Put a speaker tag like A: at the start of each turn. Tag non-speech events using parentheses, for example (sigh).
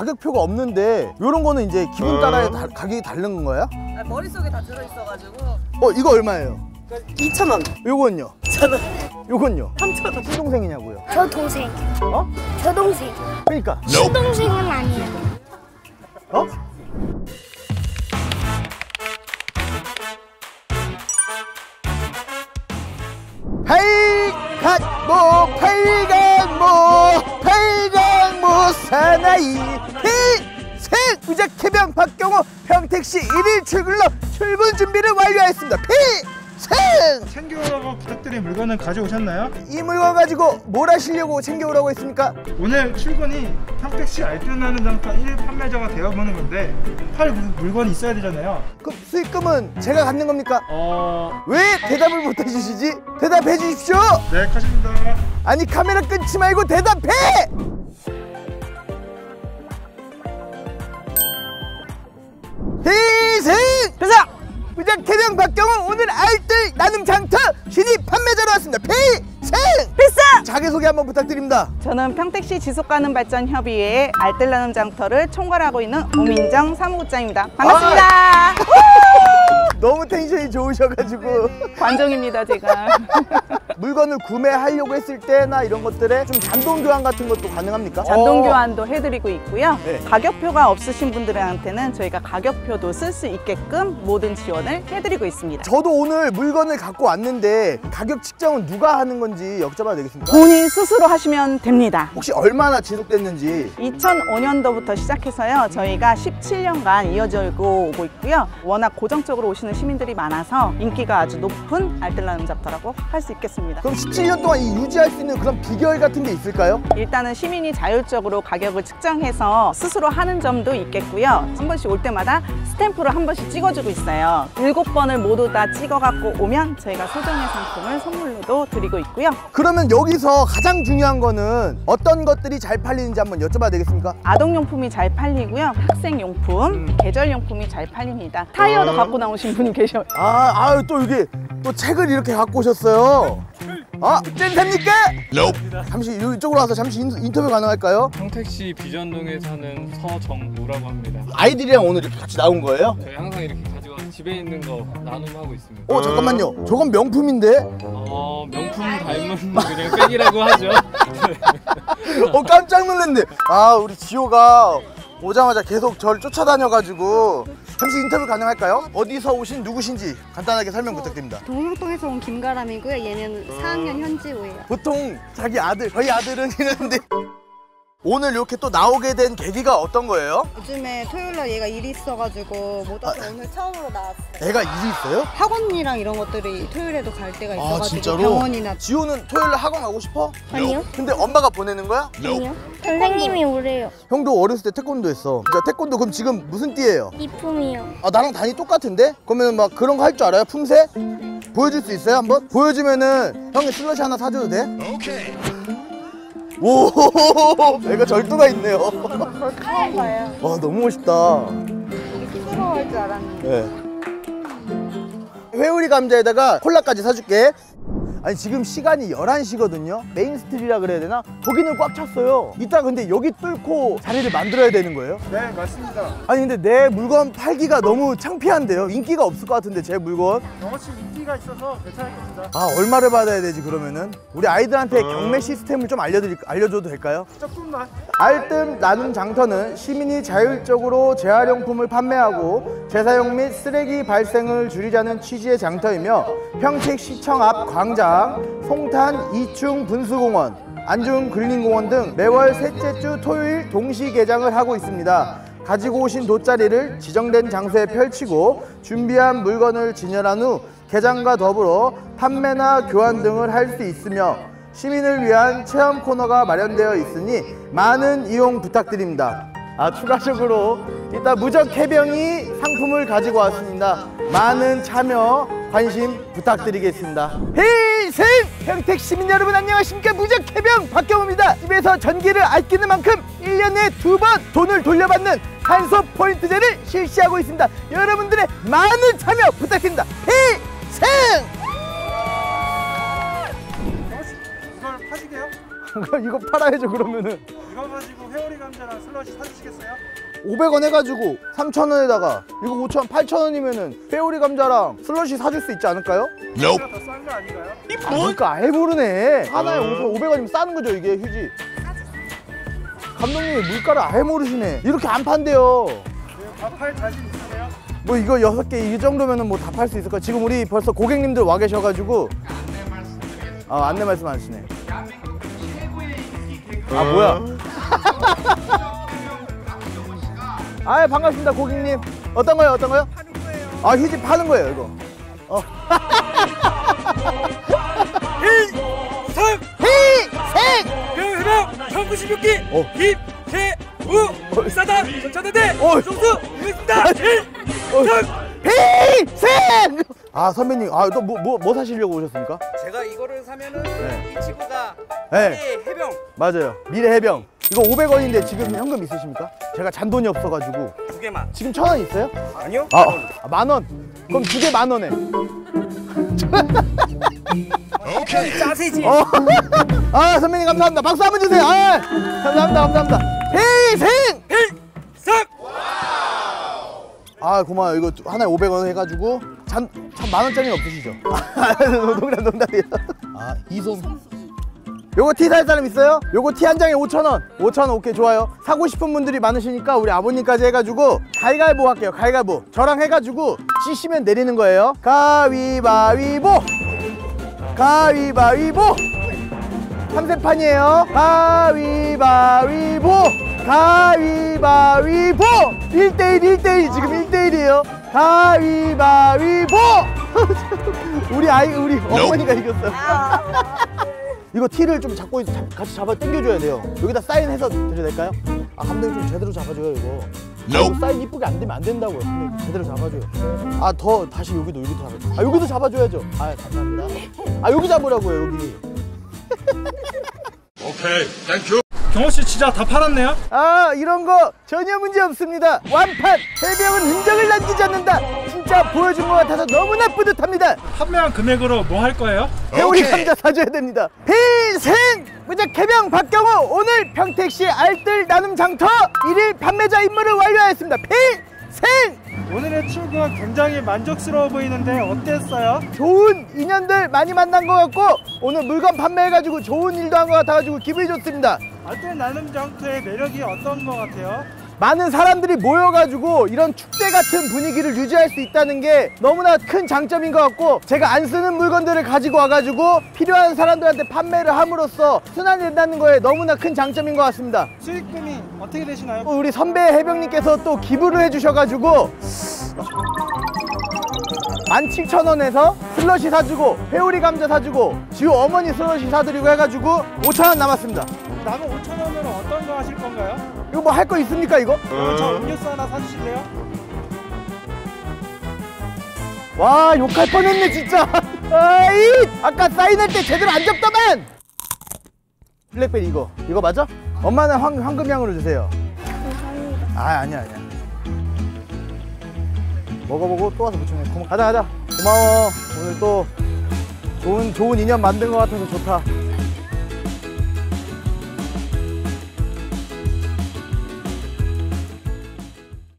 A: 가격표가 없는데 이런 거는 이제 기분 따라 다- 가격이 다른 거예요?
B: 아, 머릿속에 다 들어있어가지고
A: 어 이거 얼마예요?
B: 2,000원
A: 요건요?
B: 2,000원
A: 요건요?
B: 3,000원
A: 친동생이냐고요?
C: 저 동생.
A: 어?
C: 저 동생.
A: 그러니까
C: 친동생은 아니에요.
A: 어? 필생 의자 개병 박경호 평택시 일일 출근로 출근 준비를 완료했습니다 필생
D: 챙겨오라고 부탁드린 물건은 가져오셨나요?
A: 이 물건 가지고 뭘 하시려고 챙겨오라고 했습니까?
D: 오늘 출근이 평택시 알뜰나는 장터 1일 판매자가 되어보는 건데 팔 물- 물건이 있어야 되잖아요
A: 그럼 수익금은 제가 갖는 겁니까?
D: 어...
A: 왜 대답을 못 해주시지? 대답해 주십시오
D: 네 가십니다
A: 아니 카메라 끊지 말고 대답해! 희생!
B: 그래서
A: 부장 개명 박경호 오늘 알뜰 나눔 장터 신입 판매자로 왔습니다 필생!
B: 필승!
A: 자기소개 한번 부탁드립니다
B: 저는 평택시 지속가능 발전 협의회 알뜰 나눔 장터를 총괄하고 있는 오민정 사무국장입니다. 반갑습니다.
A: 너무 텐션이 좋으셔가지고
B: 관종입니다, 제가. (laughs)
A: 물건을 구매하려고 했을 때나 이런 것들에 좀 잔돈 교환 같은 것도 가능합니까?
B: 잔돈
A: 어.
B: 교환도 해드리고 있고요.
A: 네.
B: 가격표가 없으신 분들한테는 저희가 가격표도 쓸 수 있게끔 모든 지원을 해드리고 있습니다.
A: 저도 오늘 물건을 갖고 왔는데 가격 측정은 누가 하는 건지 여쭤봐도 되겠습니까?
B: 본인 스스로 하시면 됩니다.
A: 혹시 얼마나 지속됐는지
B: 2005년도부터 시작해서요. 저희가 17년간 이어져 오고 있고요. 워낙 고정적으로 오시는 시민들이 많아서 인기가 아주 높은 알뜰나눔 잡터라고 할 수 있겠습니다.
A: 그럼 17년 동안 이 유지할 수 있는 그런 비결 같은 게 있을까요?
B: 일단은 시민이 자율적으로 가격을 측정해서 스스로 하는 점도 있겠고요. 한 번씩 올 때마다 스탬프를 한 번씩 찍어주고 있어요. 일곱 번을 모두 다 찍어갖고 오면 저희가 소정의 상품을 선물로도 드리고 있고요.
A: 그러면 여기서 가장 중요한 거는 어떤 것들이 잘 팔리는지 한번 여쭤봐도 되겠습니까?
B: 아동용품이 잘 팔리고요. 학생용품, 계절용품이 잘 팔립니다. 타이어도 갖고 나오신 분이 계셔요.
A: 아, 아유 또 이게 또 책을 이렇게 갖고 오셨어요. 아, 잼삽니까? 잠시 이쪽으로 와서 잠시 인- 인터뷰 가능할까요?
E: 평택시 비전동에 사는 서정우라고 합니다.
A: 아이들이랑 오늘 이렇게 같이 나온 거예요?
E: 저희 항상 이렇게 가지고 집에 있는 거 나눔하고 있습니다.
A: 어, 잠깐만요. 저건 명품인데?
E: 어, 명품 닮은 그냥 백이라고 하죠. (laughs)
A: 어, 깜짝 놀랐네. 아, 우리 지호가 오자마자 계속 저를 쫓아다녀가지고 잠시 인터뷰 가능할까요? 어디서 오신 누구신지 간단하게 설명 부탁드립니다.
F: 동영동에서 온 김가람이고요. 얘는 4학년 현지호예요.
A: 보통 자기 아들, 저희 아들은 (laughs) 이러는데 오늘 이렇게 또 나오게 된 계기가 어떤 거예요?
F: 요즘에 토요일날 얘가 일이 있어가지고 못 와서 오늘 처음으로 나왔어요.
A: 애가 일이 있어요?
F: 학원이랑 이런 것들이 토요일에도 갈 때가
A: 아
F: 있어가지고
A: 진짜로?
F: 병원이나
A: 지호는 토요일에 학원 가고 싶어?
C: 아니요.
A: 근데 엄마가 보내는 거야?
C: 아니요. 선생님이 오래요.
A: 형도 어렸을 때 태권도 했어 자 태권도 그럼 지금 무슨 띠예요?
C: 이품이요.
A: 아 나랑 단위 똑같은데? 그러면 막 그런 거 할 줄 알아요? 품새? 보여줄 수 있어요 한번? 보여주면은 형이 슬러시 하나 사줘도 돼? 오케이 오 (laughs) 애가 절도가 있네요
F: 처음 봐요.
A: 와 너무 멋있다
F: 부끄러워할 줄 알았는데.
A: 네. 회오리 감자에다가 콜라까지 사줄게. 아니 지금 시간이 11시거든요 메인스트리라 그래야 되나? 거기는 꽉 찼어요 이따 근데 여기 뚫고 자리를 만들어야 되는 거예요?
D: 네 맞습니다
A: 아니 근데 내 물건 팔기가 너무 창피한데요? 인기가 없을 것 같은데 제 물건
D: 영어씨 인기가 있어서 괜찮을 겁니다
A: 아 얼마를 받아야 되지 그러면은? 우리 아이들한테 경매 시스템을 좀 알려드릴, 알려줘도 될까요?
D: 조금만
A: 알뜰 나눔 장터는 시민이 자율적으로 재활용품을 판매하고 재사용 및 쓰레기 발생을 줄이자는 취지의 장터이며 평택 시청 앞 광장, 송탄 2충 분수공원, 안중 근린공원 등 매월 셋째 주 토요일 동시 개장을 하고 있습니다. 가지고 오신 돗자리를 지정된 장소에 펼치고 준비한 물건을 진열한 후 개장과 더불어 판매나 교환 등을 할 수 있으며 시민을 위한 체험 코너가 마련되어 있으니 많은 이용 부탁드립니다. 아 추가적으로 이따 무적 해병이 상품을 가지고 왔습니다. 많은 참여 관심 부탁드리겠습니다. 필생 평택 시민 여러분 안녕하십니까 무적 해병 박경호입니다. 집에서 전기를 아끼는 만큼 1년에 두 번 돈을 돌려받는 한소 포인트제를 실시하고 있습니다. 여러분들의 많은 참여 부탁드립니다.
D: 영어씨 이걸 파시게요? (laughs)
A: 이거 팔아야죠 그러면은
D: 이거 가지고 회오리가 감자랑 슬러시 사주시겠어요?
A: 500원 해가지고 3,000원에다가 이거 5,000원, 8,000원이면은 회오리 감자랑 슬러시 사줄 수 있지 않을까요?
D: 이거 더싼거 아닌가요?
A: 아, 그러니까 아예 모르네. 하나에 500원이면 싸는 거죠, 이게 휴지. 감독님이 물가를 아예 모르시네. 이렇게 안 판대요.
D: 밥할 자신 있으세요?
A: 뭐 이거 여섯 개 이 정도면은 뭐 다 팔 수 있을 거야. 지금 우리 벌써 고객님들 와 계셔가지고. 아 안내 말씀 하시네. 아 뭐야? (laughs) 아 반갑습니다 고객님. 어떤 거요? 어떤 거요? 파는 거예요. 아 휴지 파는 거예요 이거. 어.
G: 상
A: 희생!
G: 해명 1916기
A: 어.
G: 김태우 싸다 전차대대
A: 어.
G: 종수
A: 어. 희생! 아 선배님, 아또뭐뭐 뭐 사시려고 오셨습니까?
G: 제가 이거를 사면은
A: 네.
G: 이 친구가
A: 네.
G: 이 해병
A: 맞아요. 미래 해병. 이거 500원인데 지금 현금 있으십니까? 제가 잔돈이 없어가지고
G: 두 개만
A: 지금 천 원 있어요?
G: 아니요
A: 아, 아, 만 원. 그럼 두 개 만 원에. (laughs)
G: 짜세지
A: 어. (laughs) 아 선배님 감사합니다. 박수 한번 주세요. 아, 감사합니다. 감사합니다. 희생! 상아 고마워요. 이거 하나에 500원 해가지고 잔, 참 만 원짜리는 없으시죠? 아, (laughs) 농담 농담이에요. 아 이솜. 요거 티 살 사람 있어요? 요거 티 한 장에 5,000원. 5,000원 오케이 좋아요. 사고 싶은 분들이 많으시니까 우리 아버님까지 해가지고 가위가위보 할게요. 가위가위보. 저랑 해가지고 찌시면 내리는 거예요. 가위바위보. 가위바위보. 삼세판이에요. 가위바위보. 가위바위보. 1대1, 1대1. 지금 1대1이에요. 가위바위보. (laughs) 우리 아이, 우리 어머니가 이겼어요. 이거 티를 좀 잡고 잡- 같이 잡아 당겨줘야 돼요. 여기다 사인해서 드려도 될까요? 아 감독님 좀 제대로 잡아줘요 이거. 아, 이거 사인 이쁘게 안 되면 안 된다고요. 감독님 제대로 잡아줘요. 아 더 다시 여기도 여기도 잡아줘. 아 여기도 잡아줘야죠. 아 감사합니다. 아 여기 잡으라고요 여기. (laughs)
D: 경호 씨 진짜 다 팔았네요?
A: 아 이런 거 전혀 문제 없습니다. 완판 해병은 흔적을 남기지 않는다. 진짜 보여준 것 같아서 너무나 뿌듯합니다.
D: 판매한 금액으로 뭐 할 거예요?
A: 회오리 감자 사줘야 됩니다. 희생! 무적 개병 박경호 오늘 평택시 알뜰 나눔 장터 일일 판매자 임무를 완료하였습니다. 필생!
D: 오늘의 출구가 굉장히 만족스러워 보이는데 어땠어요?
A: 좋은 인연들 많이 만난 것 같고 오늘 물건 판매해가지고 좋은 일도 한 것 같아가지고 기분이 좋습니다.
D: 알뜰 나눔 장터의 매력이 어떤 것 같아요?
A: 많은 사람들이 모여가지고 이런 축제 같은 분위기를 유지할 수 있다는 게 너무나 큰 장점인 것 같고 제가 안 쓰는 물건들을 가지고 와가지고 필요한 사람들한테 판매를 함으로써 순환된다는 거에 너무나 큰 장점인 것 같습니다.
D: 수익금이 어떻게 되시나요?
A: 우리 선배 해병님께서 또 기부를 해주셔가지고 17,000원에서 슬러시 사주고 회오리 감자 사주고 지우 어머니 슬러시 사드리고 해가지고 5,000원 남았습니다.
D: 남은 5천 원으로 어떤 거 하실 건가요?
A: 이거 뭐 할 거 있습니까 이거?
D: 그러면 저 음료수 하나 사주실래요?
A: 와 욕할 뻔했네 진짜 (laughs) 아이 아까 사인할 때 제대로 안 잡더만 블랙베리 이거 이거 맞아? 엄마는 황, 황금향으로 주세요
C: 감사합니다.
A: 아 아니야 아니야 먹어보고 또 와서 보충해. 고마 가자 가자. 고마워. 오늘 또 좋은 좋은 인연 만든 것 같아서 좋다